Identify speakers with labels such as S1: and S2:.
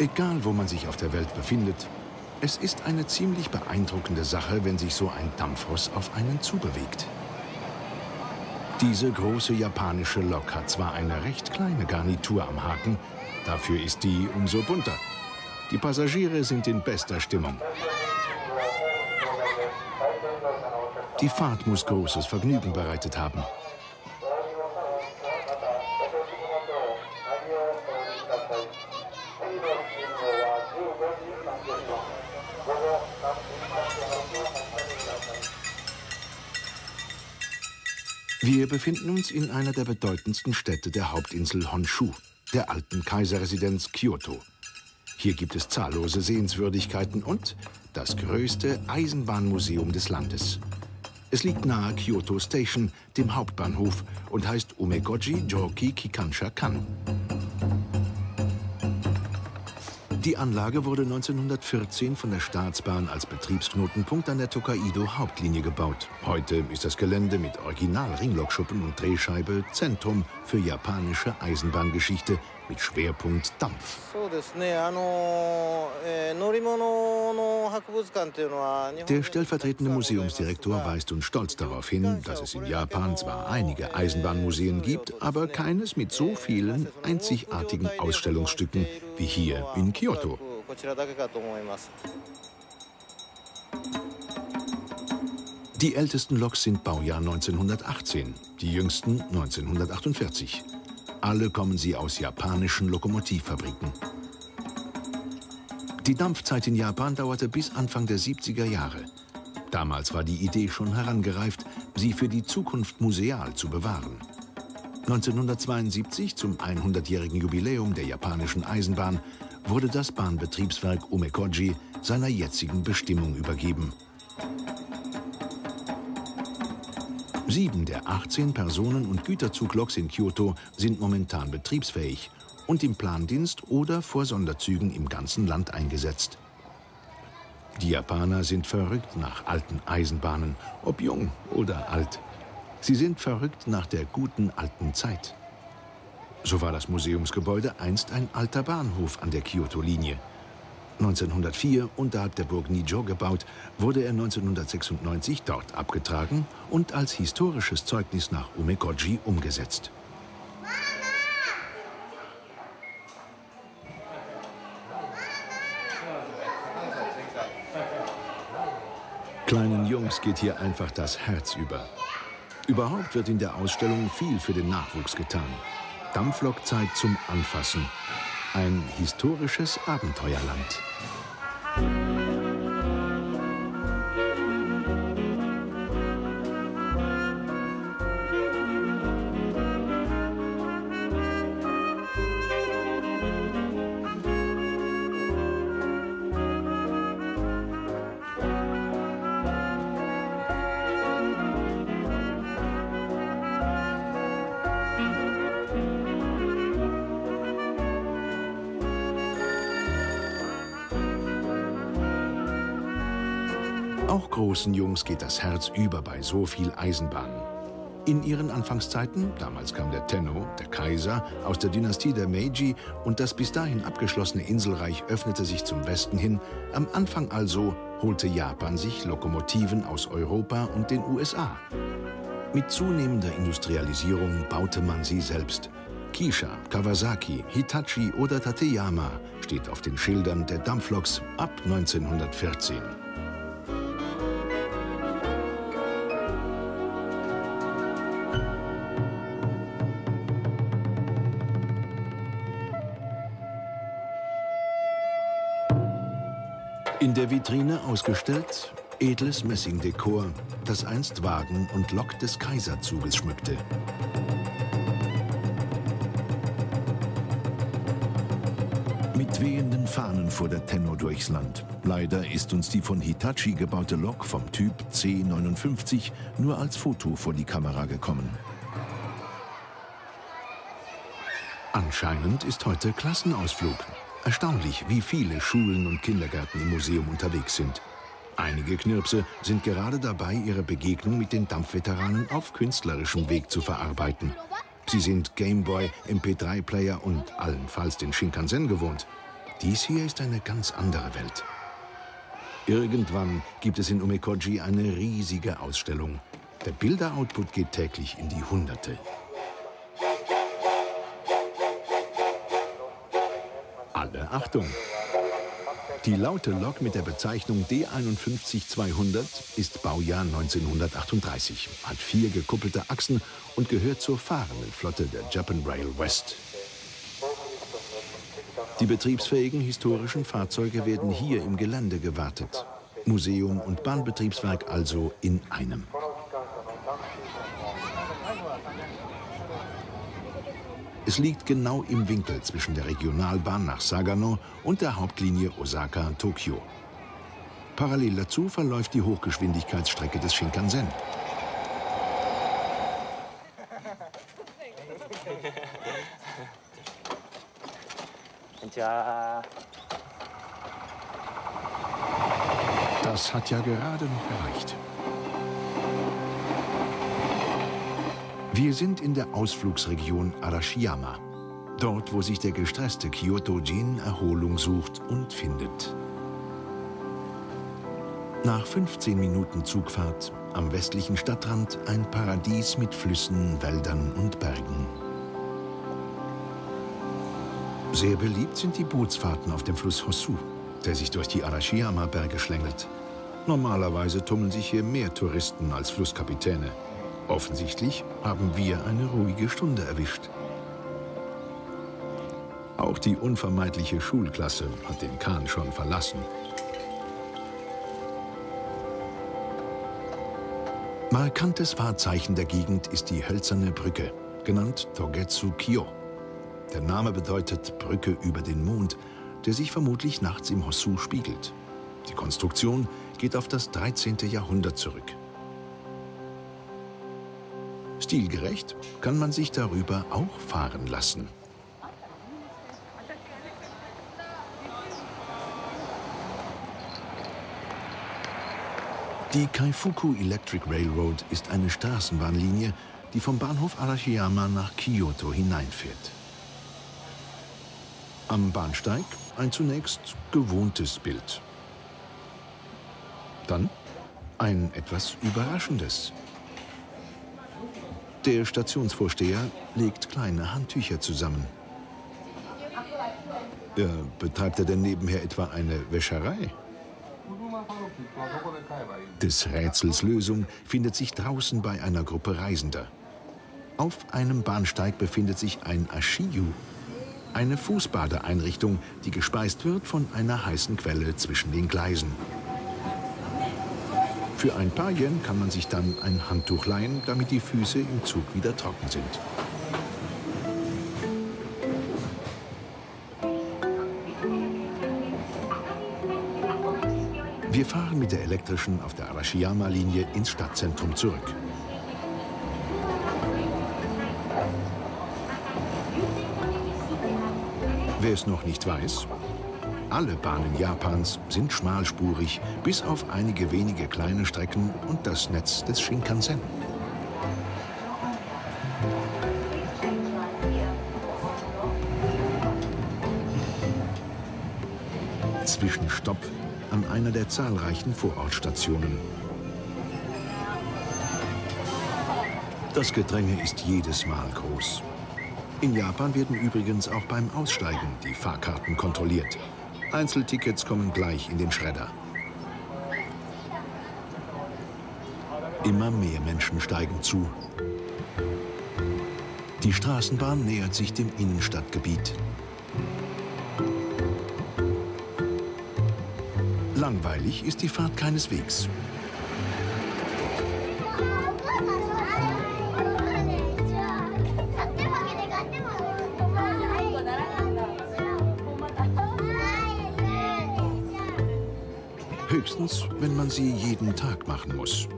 S1: Egal, wo man sich auf der Welt befindet, es ist eine ziemlich beeindruckende Sache, wenn sich so ein Dampfross auf einen zubewegt. Diese große japanische Lok hat zwar eine recht kleine Garnitur am Haken, dafür ist die umso bunter. Die Passagiere sind in bester Stimmung. Die Fahrt muss großes Vergnügen bereitet haben. Wir befinden uns in einer der bedeutendsten Städte der Hauptinsel Honshu, der alten Kaiserresidenz Kyoto. Hier gibt es zahllose Sehenswürdigkeiten und das größte Eisenbahnmuseum des Landes. Es liegt nahe Kyoto Station, dem Hauptbahnhof, und heißt Umegoji Joki Kikansha Kan. Die Anlage wurde 1914 von der Staatsbahn als Betriebsknotenpunkt an der Tokaido-Hauptlinie gebaut. Heute ist das Gelände mit Original-Ringlokschuppen und Drehscheibe Zentrum für japanische Eisenbahngeschichte mit Schwerpunkt Dampf. Der stellvertretende Museumsdirektor weist uns stolz darauf hin, dass es in Japan zwar einige Eisenbahnmuseen gibt, aber keines mit so vielen einzigartigen Ausstellungsstücken wie hier in Kyoto. Die ältesten Loks sind Baujahr 1918, die jüngsten 1948. Alle kommen sie aus japanischen Lokomotivfabriken. Die Dampfzeit in Japan dauerte bis Anfang der 70er Jahre. Damals war die Idee schon herangereift, sie für die Zukunft museal zu bewahren. 1972, zum 100-jährigen Jubiläum der japanischen Eisenbahn, wurde das Bahnbetriebswerk Umekoji seiner jetzigen Bestimmung übergeben. Sieben der 18 Personen- und Güterzugloks in Kyoto sind momentan betriebsfähig und im Plandienst oder vor Sonderzügen im ganzen Land eingesetzt. Die Japaner sind verrückt nach alten Eisenbahnen, ob jung oder alt. Sie sind verrückt nach der guten alten Zeit. So war das Museumsgebäude einst ein alter Bahnhof an der Kyoto-Linie. 1904 unterhalb der Burg Nijo gebaut, wurde er 1996 dort abgetragen und als historisches Zeugnis nach Umekoji umgesetzt. Kleinen Jungs geht hier einfach das Herz über. Überhaupt wird in der Ausstellung viel für den Nachwuchs getan. Dampflokzeit zum Anfassen. Ein historisches Abenteuerland. Großen Jungs geht das Herz über bei so viel Eisenbahn. In ihren Anfangszeiten, damals kam der Tenno, der Kaiser, aus der Dynastie der Meiji und das bis dahin abgeschlossene Inselreich öffnete sich zum Westen hin. Am Anfang also holte Japan sich Lokomotiven aus Europa und den USA. Mit zunehmender Industrialisierung baute man sie selbst. Kisha, Kawasaki, Hitachi oder Tateyama steht auf den Schildern der Dampfloks ab 1914. In der Vitrine ausgestellt edles Messingdekor, das einst Wagen und Lok des Kaiserzuges schmückte. Mit wehenden Fahnen fuhr der Tenno durchs Land. Leider ist uns die von Hitachi gebaute Lok vom Typ C59 nur als Foto vor die Kamera gekommen. Anscheinend ist heute Klassenausflug. Erstaunlich, wie viele Schulen und Kindergärten im Museum unterwegs sind. Einige Knirpse sind gerade dabei, ihre Begegnung mit den Dampfveteranen auf künstlerischem Weg zu verarbeiten. Sie sind Gameboy, MP3-Player und allenfalls den Shinkansen gewohnt. Dies hier ist eine ganz andere Welt. Irgendwann gibt es in Umekoji eine riesige Ausstellung. Der Bilderoutput geht täglich in die Hunderte. Achtung! Die laute Lok mit der Bezeichnung D51200 ist Baujahr 1938, hat vier gekuppelte Achsen und gehört zur fahrenden Flotte der Japan Rail West. Die betriebsfähigen historischen Fahrzeuge werden hier im Gelände gewartet. Museum und Bahnbetriebswerk also in einem. Es liegt genau im Winkel zwischen der Regionalbahn nach Sagano und der Hauptlinie Osaka-Tokio. Parallel dazu verläuft die Hochgeschwindigkeitsstrecke des Shinkansen. Das hat ja gerade noch gereicht. Wir sind in der Ausflugsregion Arashiyama. Dort, wo sich der gestresste Kyoto-Jin Erholung sucht und findet. Nach 15 Minuten Zugfahrt am westlichen Stadtrand ein Paradies mit Flüssen, Wäldern und Bergen. Sehr beliebt sind die Bootsfahrten auf dem Fluss Hosu, der sich durch die Arashiyama-Berge schlängelt. Normalerweise tummeln sich hier mehr Touristen als Flusskapitäne. Offensichtlich haben wir eine ruhige Stunde erwischt. Auch die unvermeidliche Schulklasse hat den Kahn schon verlassen. Markantes Wahrzeichen der Gegend ist die hölzerne Brücke, genannt Togetsu Kyo. Der Name bedeutet Brücke über den Mond, der sich vermutlich nachts im Hosu spiegelt. Die Konstruktion geht auf das 13. Jahrhundert zurück. Stilgerecht kann man sich darüber auch fahren lassen. Die Kaifuku Electric Railroad ist eine Straßenbahnlinie, die vom Bahnhof Arashiyama nach Kyoto hineinfährt. Am Bahnsteig ein zunächst gewohntes Bild. Dann ein etwas Überraschendes. Der Stationsvorsteher legt kleine Handtücher zusammen. Ja, betreibt er denn nebenher etwa eine Wäscherei? Des Rätsels Lösung findet sich draußen bei einer Gruppe Reisender. Auf einem Bahnsteig befindet sich ein Ashiyu, eine Fußbadeeinrichtung, die gespeist wird von einer heißen Quelle zwischen den Gleisen. Für ein paar Yen kann man sich dann ein Handtuch leihen, damit die Füße im Zug wieder trocken sind. Wir fahren mit der elektrischen auf der Arashiyama-Linie ins Stadtzentrum zurück. Wer es noch nicht weiß, alle Bahnen Japans sind schmalspurig, bis auf einige wenige kleine Strecken und das Netz des Shinkansen. Zwischenstopp an einer der zahlreichen Vorortstationen. Das Gedränge ist jedes Mal groß. In Japan werden übrigens auch beim Aussteigen die Fahrkarten kontrolliert. Einzeltickets kommen gleich in den Schredder. Immer mehr Menschen steigen zu. Die Straßenbahn nähert sich dem Innenstadtgebiet. Langweilig ist die Fahrt keineswegs. Höchstens, wenn man sie jeden Tag machen muss.